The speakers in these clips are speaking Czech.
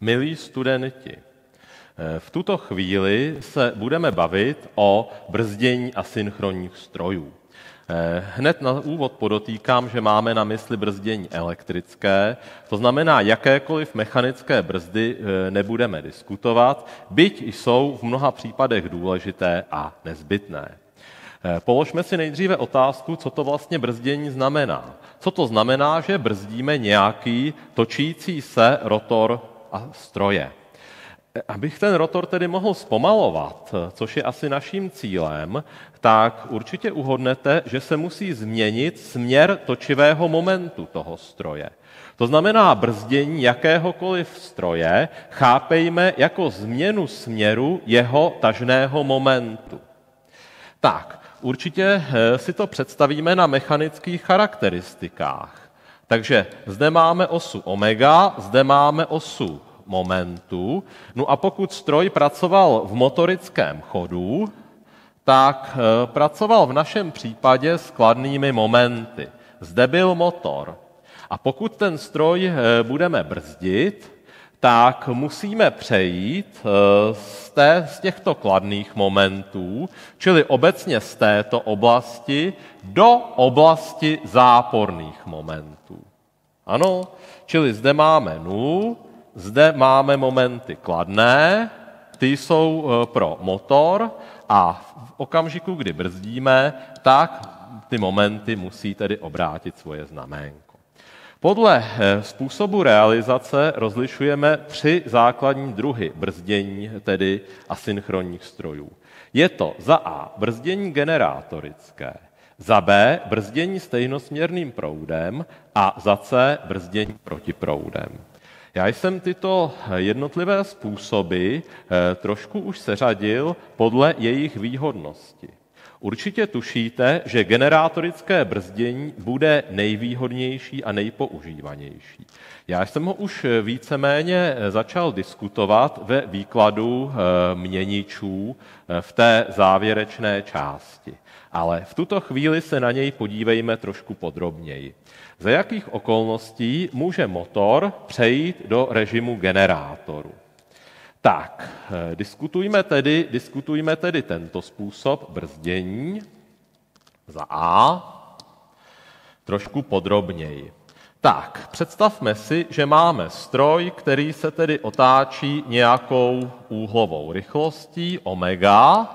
Milí studenti, v tuto chvíli se budeme bavit o brzdění asynchronních strojů. Hned na úvod podotýkám, že máme na mysli brzdění elektrické, to znamená, jakékoliv mechanické brzdy eh, nebudeme diskutovat, byť jsou v mnoha případech důležité a nezbytné. Eh, položme si nejdříve otázku, co to vlastně brzdění znamená. Co to znamená, že brzdíme nějaký točící se rotor a stroje. Abych ten rotor tedy mohl zpomalovat, což je asi naším cílem, tak určitě uhodnete, že se musí změnit směr točivého momentu toho stroje. To znamená brzdění jakéhokoliv stroje chápejme jako změnu směru jeho tažného momentu. Tak, určitě eh, si to představíme na mechanických charakteristikách. Takže zde máme osu omega, zde máme osu momentu. No a pokud stroj pracoval v motorickém chodu, tak eh, pracoval v našem případě s kladnými momenty. Zde byl motor. A pokud ten stroj eh, budeme brzdit, tak musíme přejít eh, z, té, z těchto kladných momentů, čili obecně z této oblasti, do oblasti záporných momentů. Ano, čili zde máme nul, zde máme momenty kladné, ty jsou eh, pro motor a v okamžiku, kdy brzdíme, tak ty momenty musí tedy obrátit svoje znaménko. Podle eh, způsobu realizace rozlišujeme tři základní druhy brzdění, tedy asynchronních strojů. Je to za A brzdění generátorické, za B brzdění stejnosměrným proudem a za C brzdění protiproudem. Já jsem tyto jednotlivé způsoby eh, trošku už seřadil podle jejich výhodnosti. Určitě tušíte, že generátorické brzdění bude nejvýhodnější a nejpoužívanější. Já jsem ho už víceméně začal diskutovat ve výkladu eh, měničů eh, v té závěrečné části. Ale v tuto chvíli se na něj podívejme trošku podrobněji. Za jakých okolností může motor přejít do režimu generátoru? Tak, eh, diskutujme tedy, diskutujme tedy tento způsob brzdění za A trošku podrobněji. Tak, představme si, že máme stroj, který se tedy otáčí nějakou úhlovou rychlostí omega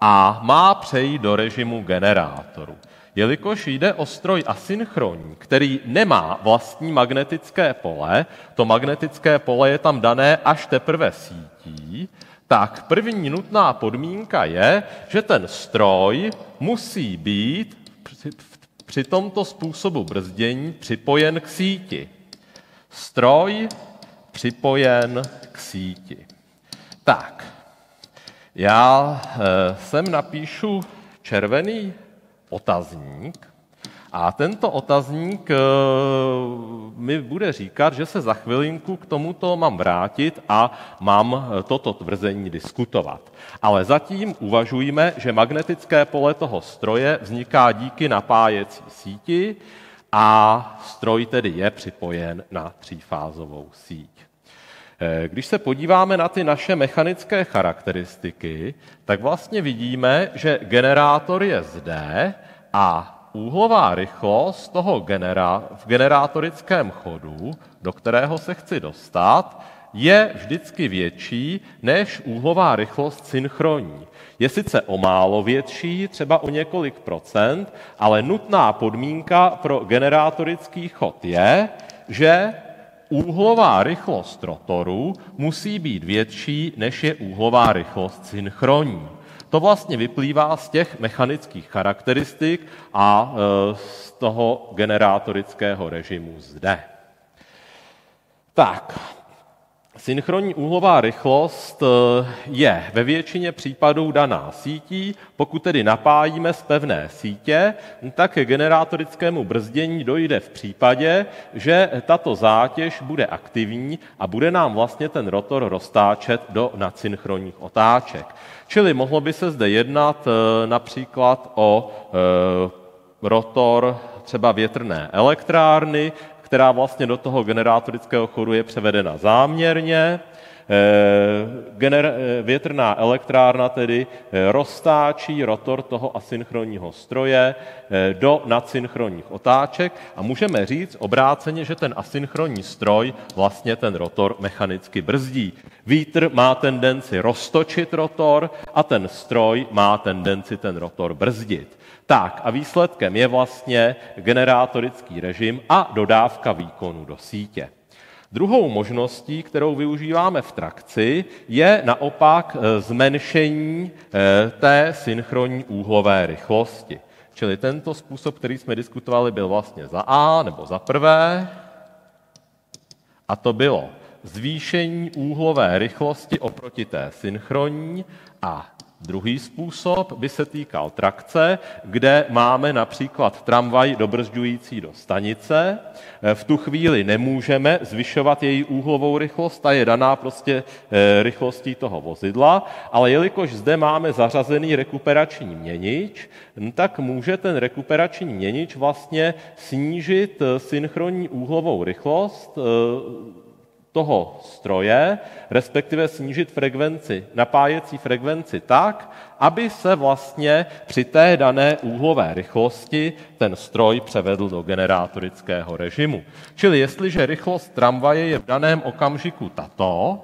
a má přejít do režimu generátoru. Jelikož jde o stroj asynchronní, který nemá vlastní magnetické pole, to magnetické pole je tam dané až teprve sítí, tak první nutná podmínka je, že ten stroj musí být při tomto způsobu brzdění připojen k síti. Stroj připojen k síti. Tak, já e, sem napíšu červený otazník. A tento otazník eh, mi bude říkat, že se za chvilinku k tomuto mám vrátit a mám eh, toto tvrzení diskutovat. Ale zatím uvažujme, že magnetické pole toho stroje vzniká díky napájecí síti a stroj tedy je připojen na třífázovou síť. Eh, když se podíváme na ty naše mechanické charakteristiky, tak vlastně vidíme, že generátor je zde a úhlová rychlost toho genera- v generátorickém chodu, do kterého se chci dostat, je vždycky větší než úhlová rychlost synchronní. Je sice o málo větší, třeba o několik procent, ale nutná podmínka pro generátorický chod je, že úhlová rychlost rotoru musí být větší, než je úhlová rychlost synchronní. To vlastně vyplývá z těch mechanických charakteristik a e, z toho generátorického režimu zde. Tak, Synchronní úhlová rychlost eh, je ve většině případů daná sítí. Pokud tedy napájíme z pevné sítě, tak ke generátorickému brzdění dojde v případě, že tato zátěž bude aktivní a bude nám vlastně ten rotor roztáčet do nadsynchronních otáček. Čili mohlo by se zde jednat eh, například o eh, rotor třeba větrné elektrárny, která vlastně do toho generatorického chodu je převedena záměrně. Eh, eh, větrná elektrárna tedy eh, roztáčí rotor toho asynchronního stroje do nadsynchronních otáček a můžeme říct obráceně, že ten asynchronní stroj vlastně ten rotor mechanicky brzdí. Vítr má tendenci roztočit rotor a ten stroj má tendenci ten rotor brzdit. Tak a výsledkem je vlastně generátorický režim a dodávka výkonu do sítě. Druhou možností, kterou využíváme v trakci, je naopak eh, zmenšení eh, té synchronní úhlové rychlosti. Čili tento způsob, který jsme diskutovali, byl vlastně za A nebo za prvé, a to bylo zvýšení úhlové rychlosti oproti té synchronní a Druhý způsob by se týkal trakce, kde máme například tramvaj dobrzďující do stanice. V tu chvíli nemůžeme zvyšovat její úhlovou rychlost, ta je daná prostě eh, rychlostí toho vozidla, ale jelikož zde máme zařazený rekuperační měnič, tak může ten rekuperační měnič vlastně snížit eh, synchronní úhlovou rychlost eh, toho stroje, respektive snížit frekvenci, napájecí frekvenci tak, aby se vlastně při té dané úhlové rychlosti ten stroj převedl do generátorického režimu. Čili jestliže rychlost tramvaje je v daném okamžiku tato,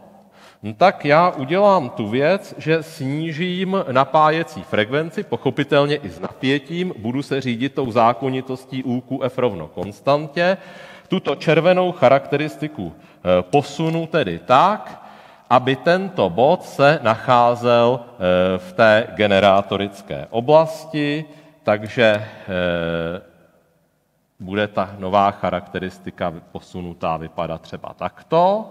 tak já udělám tu věc, že snížím napájecí frekvenci, pochopitelně i s napětím, budu se řídit tou zákonitostí UQF rovno konstantě, tuto červenou charakteristiku Eh, posunu tedy tak, aby tento bod se nacházel eh, v té generátorické oblasti, takže eh, bude ta nová charakteristika posunutá vypadat třeba takto.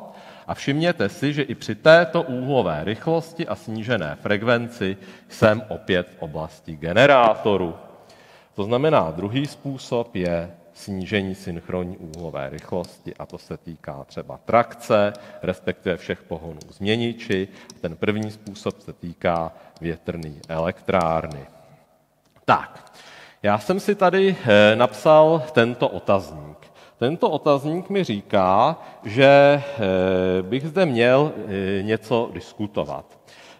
A všimněte si, že i při této úhlové rychlosti a snížené frekvenci jsem opět v oblasti generátoru. To znamená, druhý způsob je snížení synchronní úhlové rychlosti a to se týká třeba trakce, respektive všech pohonů změniči. Ten první způsob se týká větrné elektrárny. Tak, já jsem si tady eh, napsal tento otazník. Tento otazník mi říká, že eh, bych zde měl eh, něco diskutovat.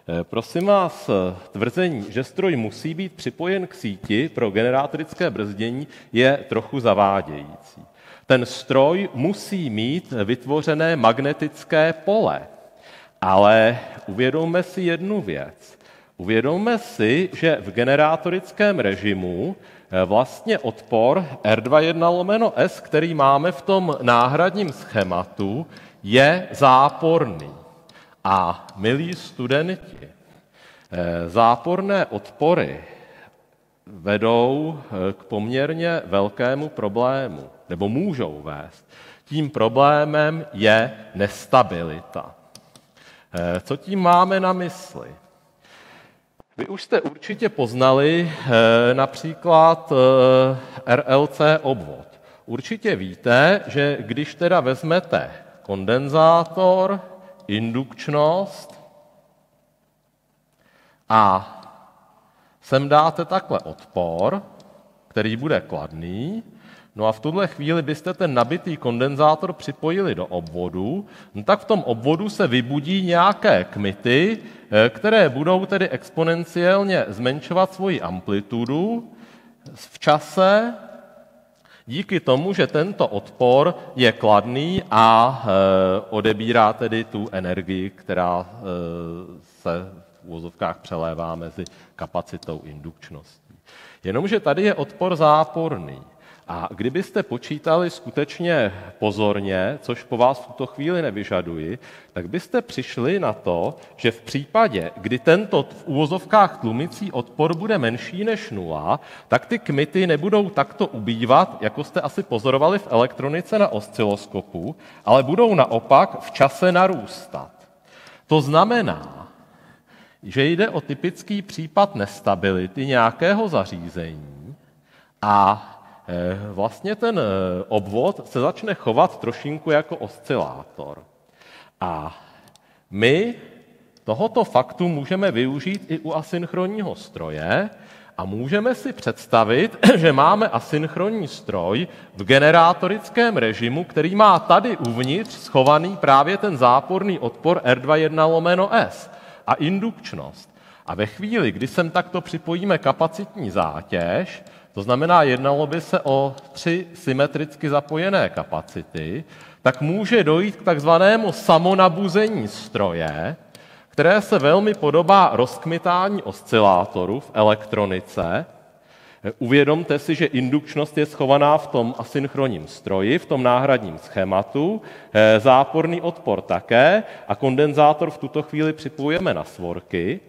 Eh, prosím vás, tvrzení, že stroj musí být připojen k síti pro generátorické brzdění, je trochu zavádějící. Ten stroj musí mít vytvořené magnetické pole. Ale uvědomme si jednu věc. Uvědomme si, že v generátorickém režimu eh, vlastně odpor R21 lomeno S, který máme v tom náhradním schématu, je záporný. A milí studenti, eh, záporné odpory vedou eh, k poměrně velkému problému, nebo můžou vést. Tím problémem je nestabilita. Eh, co tím máme na mysli? Vy už jste určitě poznali například RLC obvod. Určitě víte, že když teda vezmete kondenzátor, indukčnost. A sem dáte takhle odpor, který bude kladný, no a v tuhle chvíli byste ten nabitý kondenzátor připojili do obvodu, no tak v tom obvodu se vybudí nějaké kmity, eh, které budou tedy exponenciálně zmenšovat svoji amplitudu v čase díky tomu, že tento odpor je kladný a e, odebírá tedy tu energii, která e, se v úvozovkách přelévá mezi kapacitou indukčností. Jenomže tady je odpor záporný. A kdybyste počítali skutečně pozorně, což po vás v tuto chvíli nevyžaduji, tak byste přišli na to, že v případě, kdy tento v úvozovkách tlumicí odpor bude menší než nula, tak ty kmity nebudou takto ubývat, jako jste asi pozorovali v elektronice na osciloskopu, ale budou naopak v čase narůstat. To znamená, že jde o typický případ nestability nějakého zařízení a vlastně ten eh, obvod se začne chovat trošinku jako oscilátor. A my tohoto faktu můžeme využít i u asynchronního stroje A můžeme si představit, že máme asynchronní stroj v generátorickém režimu, který má tady uvnitř schovaný právě ten záporný odpor R21 lomeno S a indukčnost. A ve chvíli, kdy sem takto připojíme kapacitní zátěž, to znamená, jednalo by se o tři symetricky zapojené kapacity, tak může dojít k takzvanému samonabuzení stroje, které se velmi podobá rozkmitání oscilátoru v elektronice. Uvědomte si, že indukčnost je schovaná v tom asynchronním stroji, v tom náhradním schématu, záporný odpor také a kondenzátor v tuto chvíli připojujeme na svorky.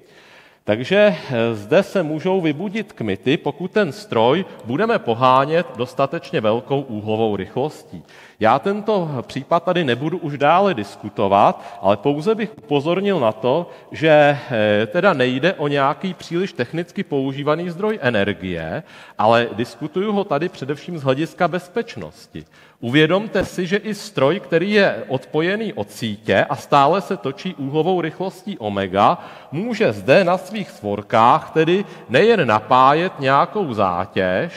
Takže eh, zde se můžou vybudit kmity, pokud ten stroj budeme pohánět dostatečně velkou úhlovou rychlostí. Já tento případ tady nebudu už dále diskutovat, ale pouze bych upozornil na to, že eh, teda nejde o nějaký příliš technicky používaný zdroj energie, ale diskutuju ho tady především z hlediska bezpečnosti. Uvědomte si, že i stroj, který je odpojený od sítě a stále se točí úhlovou rychlostí omega, může zde na svých svorkách tedy nejen napájet nějakou zátěž,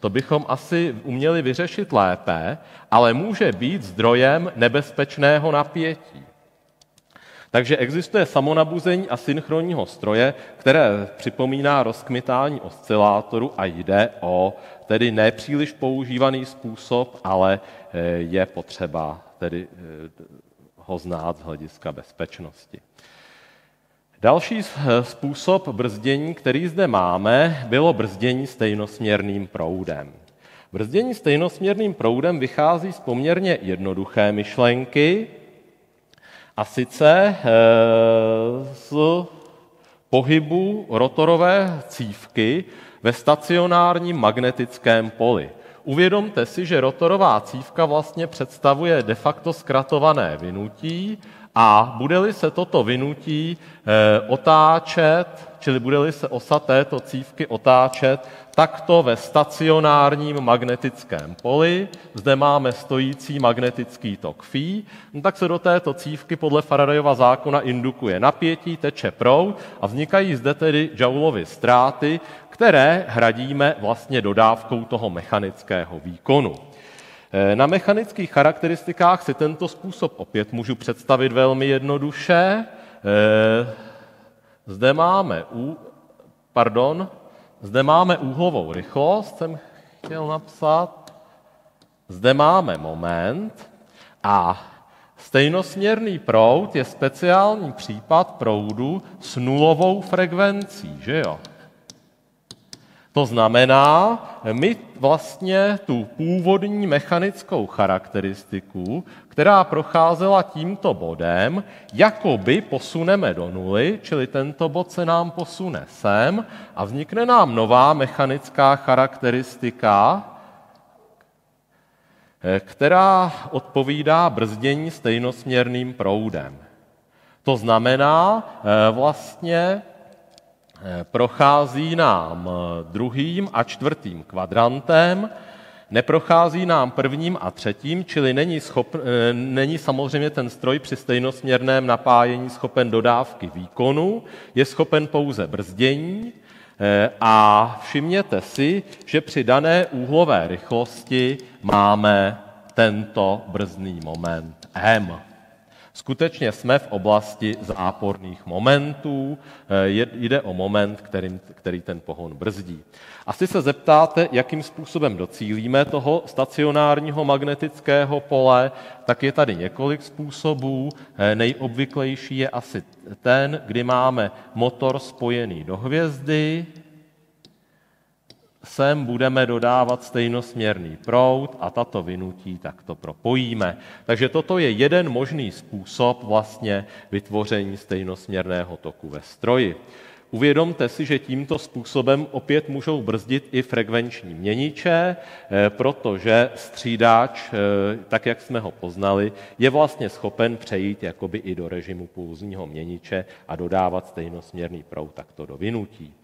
to bychom asi uměli vyřešit lépe, ale může být zdrojem nebezpečného napětí. Takže existuje samonabuzení a synchronního stroje, které připomíná rozkmitání oscilátoru a jde o tedy nepříliš používaný způsob, ale eh, je potřeba tedy eh, ho znát z hlediska bezpečnosti. Další způsob brzdění, který zde máme, bylo brzdění stejnosměrným proudem. Brzdění stejnosměrným proudem vychází z poměrně jednoduché myšlenky, a sice eh, z pohybu rotorové cívky ve stacionárním magnetickém poli. Uvědomte si, že rotorová cívka vlastně představuje de facto zkratované vynutí a bude-li se toto vynutí eh, otáčet, čili bude-li se osa této cívky otáčet, takto ve stacionárním magnetickém poli, zde máme stojící magnetický tok Φ, no tak se do této cívky podle Faradayova zákona indukuje napětí, teče proud a vznikají zde tedy Joulovy ztráty, které hradíme vlastně dodávkou toho mechanického výkonu. Eh, na mechanických charakteristikách si tento způsob opět můžu představit velmi jednoduše. Eh, zde máme, u, pardon, zde máme úhlovou rychlost, jsem chtěl napsat. Zde máme moment a stejnosměrný proud je speciální případ proudu s nulovou frekvencí, že jo? To znamená, my vlastně tu původní mechanickou charakteristiku, která procházela tímto bodem, jakoby posuneme do nuly, čili tento bod se nám posune sem a vznikne nám nová mechanická charakteristika, která odpovídá brzdění stejnosměrným proudem. To znamená eh, vlastně prochází nám eh, druhým a čtvrtým kvadrantem, neprochází nám prvním a třetím, čili není, schop, eh, není samozřejmě ten stroj při stejnosměrném napájení schopen dodávky výkonu, je schopen pouze brzdění a všimněte si, že při dané úhlové rychlosti máme tento brzdný moment M. Skutečně jsme v oblasti záporných momentů, eh, jde o moment, který, který ten pohon brzdí. Asi se zeptáte, jakým způsobem docílíme toho stacionárního magnetického pole, tak je tady několik způsobů. Eh, nejobvyklejší je asi ten, kdy máme motor spojený do hvězdy, sem budeme dodávat stejnosměrný proud a tato vynutí takto propojíme. Takže toto je jeden možný způsob vlastně vytvoření stejnosměrného toku ve stroji. Uvědomte si, že tímto způsobem opět můžou brzdit i frekvenční měniče, eh, protože střídáč, eh, tak jak jsme ho poznali, je vlastně schopen přejít jakoby i do režimu pulzního měniče a dodávat stejnosměrný proud takto do vynutí.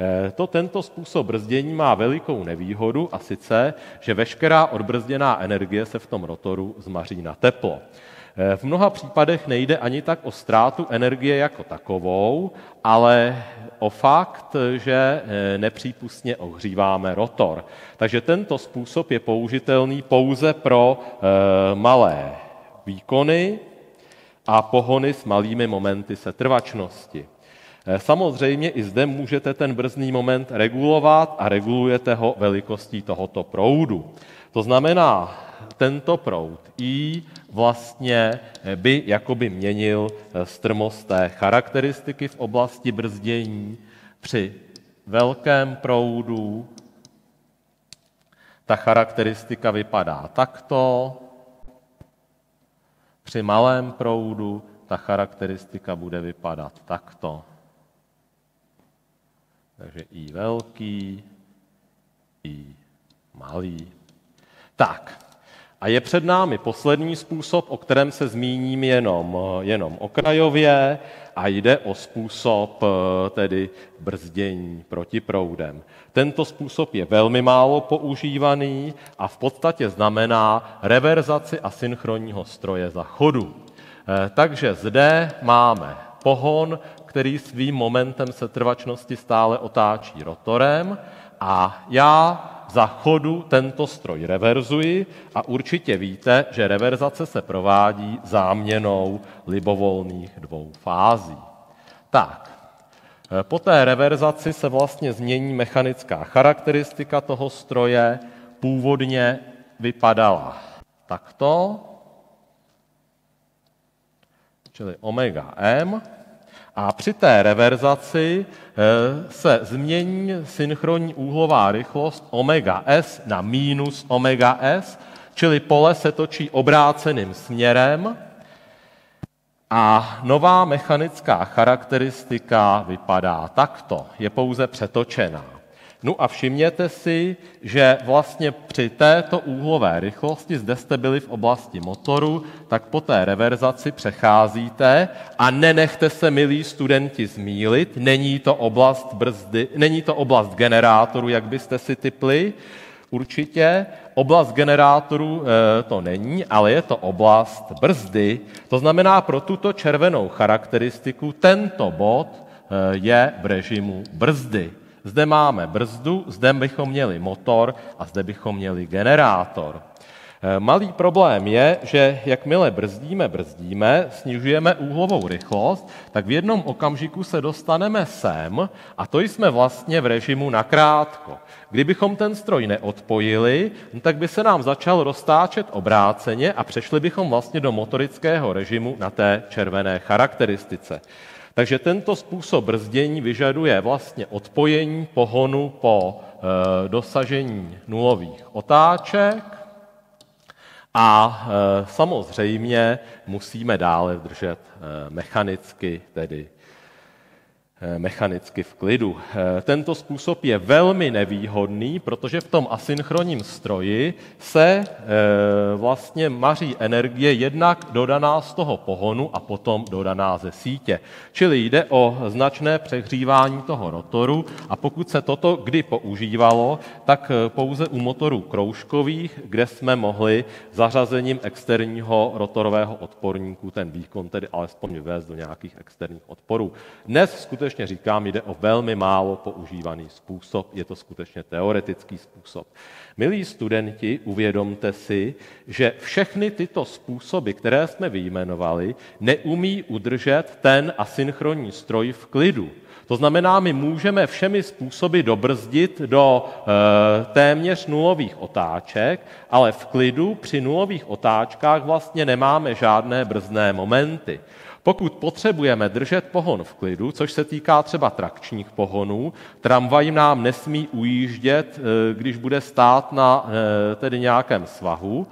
Eh, to tento způsob brzdění má velikou nevýhodu a sice, že veškerá odbrzděná energie se v tom rotoru zmaří na teplo. V mnoha případech nejde ani tak o ztrátu energie jako takovou, ale o fakt, že nepřípustně ohříváme rotor. Takže tento způsob je použitelný pouze pro malé výkony a pohony s malými momenty setrvačnosti. Eh, samozřejmě i zde můžete ten brzdný moment regulovat a regulujete ho velikostí tohoto proudu. To znamená, tento proud I vlastně eh, by jakoby měnil eh, strmost té charakteristiky v oblasti brzdění. Při velkém proudu ta charakteristika vypadá takto, při malém proudu ta charakteristika bude vypadat takto. Takže i velký, i malý. Tak, a je před námi poslední způsob, o kterém se zmíním jenom, jenom okrajově, a jde o způsob eh, tedy brzdění protiproudem. Tento způsob je velmi málo používaný a v podstatě znamená reverzaci asynchronního stroje za chodu. Eh, takže zde máme pohon, který svým momentem setrvačnosti stále otáčí rotorem a já za chodu tento stroj reverzuji a určitě víte, že reverzace se provádí záměnou libovolných dvou fází. Tak, eh, po té reverzaci se vlastně změní mechanická charakteristika toho stroje. Původně vypadala takto, čili omega m, a při té reverzaci eh, se změní synchronní úhlová rychlost omega s na minus omega s, čili pole se točí obráceným směrem a nová mechanická charakteristika vypadá takto, je pouze přetočená. No a všimněte si, že vlastně při této úhlové rychlosti, zde jste byli v oblasti motoru, tak po té reverzaci přecházíte a nenechte se, milí studenti, zmílit. Není to oblast, brzdy, není to oblast generátoru, jak byste si typli, určitě. Oblast generátoru e, to není, ale je to oblast brzdy. To znamená, pro tuto červenou charakteristiku tento bod e, je v režimu brzdy. Zde máme brzdu, zde bychom měli motor a zde bychom měli generátor. Eh, malý problém je, že jakmile brzdíme, brzdíme, snižujeme úhlovou rychlost, tak v jednom okamžiku se dostaneme sem a to jsme vlastně v režimu nakrátko. Kdybychom ten stroj neodpojili, no tak by se nám začal roztáčet obráceně a přešli bychom vlastně do motorického režimu na té červené charakteristice. Takže tento způsob brzdění vyžaduje vlastně odpojení pohonu po e, dosažení nulových otáček a e, samozřejmě musíme dále držet e, mechanicky, tedy Eh, mechanicky v klidu. Eh, tento způsob je velmi nevýhodný, protože v tom asynchronním stroji se eh, vlastně maří energie jednak dodaná z toho pohonu a potom dodaná ze sítě. Čili jde o značné přehřívání toho rotoru a pokud se toto kdy používalo, tak pouze u motorů kroužkových, kde jsme mohli zařazením externího rotorového odporníku ten výkon tedy alespoň vyvést do nějakých externích odporů. Dnes skutečně skutečně říkám, jde o velmi málo používaný způsob, je to skutečně teoretický způsob. Milí studenti, uvědomte si, že všechny tyto způsoby, které jsme vyjmenovali, neumí udržet ten asynchronní stroj v klidu. To znamená, my můžeme všemi způsoby dobrzdit do e, téměř nulových otáček, ale v klidu při nulových otáčkách vlastně nemáme žádné brzdné momenty. Pokud potřebujeme držet pohon v klidu, což se týká třeba trakčních pohonů, tramvaj nám nesmí ujíždět, eh, když bude stát na eh, tedy nějakém svahu,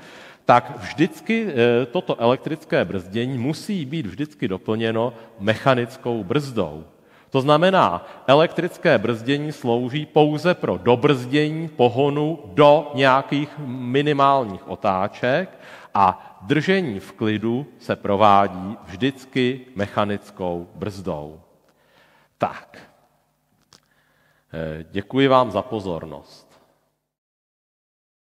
tak vždycky eh, toto elektrické brzdění musí být vždycky doplněno mechanickou brzdou. To znamená, elektrické brzdění slouží pouze pro dobrzdění pohonu do nějakých minimálních otáček a držení v klidu se provádí vždycky mechanickou brzdou. Tak, eh, děkuji vám za pozornost.